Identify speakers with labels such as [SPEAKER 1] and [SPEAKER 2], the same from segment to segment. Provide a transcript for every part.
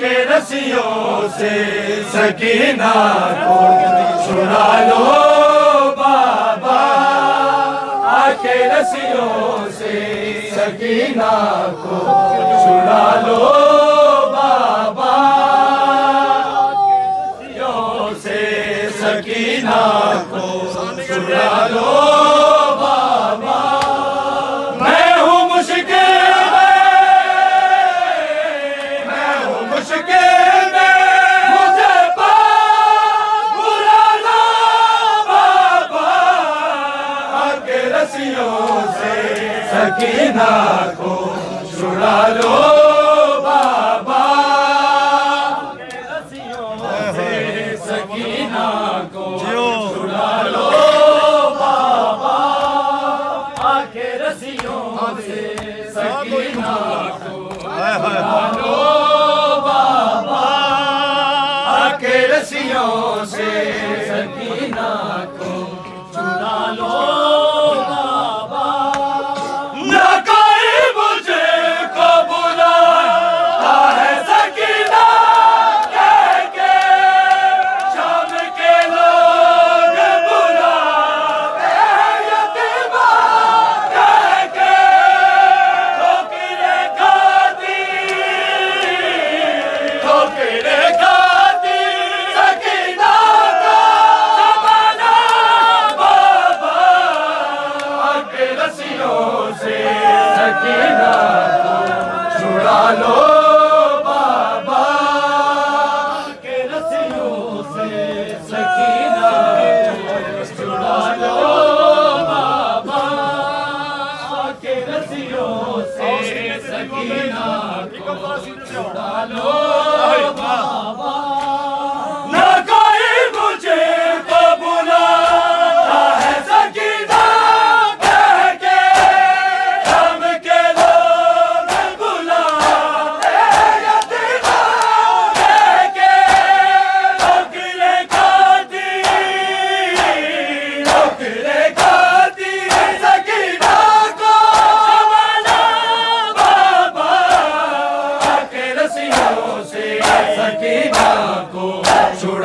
[SPEAKER 1] के रसियों से सकीना को सुना लो बाबा आके रसियों से सकीना को सुना लो रसियों से सकीना को चुरा लो Aloha.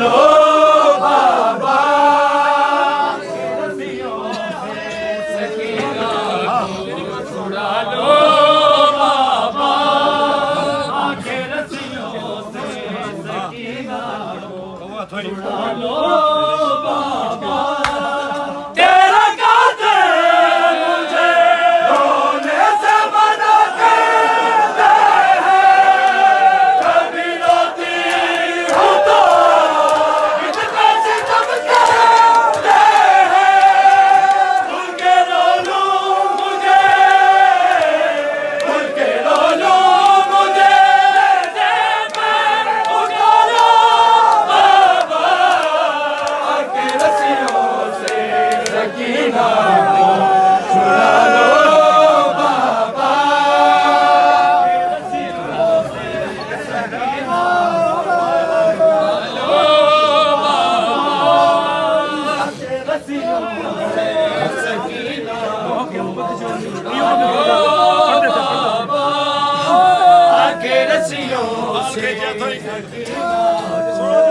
[SPEAKER 1] लो बाबा। रसी नालो बाबा बाल